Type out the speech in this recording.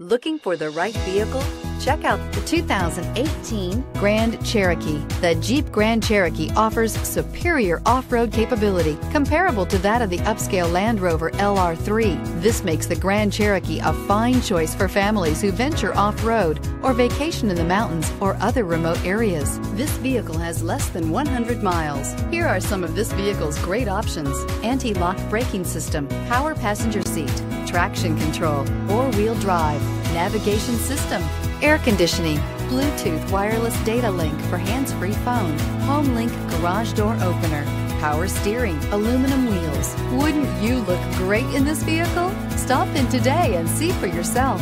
Looking for the right vehicle? Check out the 2018 Grand Cherokee. The Jeep Grand Cherokee offers superior off-road capability comparable to that of the upscale Land Rover LR3. This makes the Grand Cherokee a fine choice for families who venture off-road or vacation in the mountains or other remote areas. This vehicle has less than 100 miles. Here are some of this vehicle's great options. Anti-lock braking system, power passenger seat, traction control, four-wheel drive, navigation system, air conditioning, Bluetooth wireless data link for hands-free phone, home link garage door opener, power steering, aluminum wheels. Wouldn't you look great in this vehicle? Stop in today and see for yourself.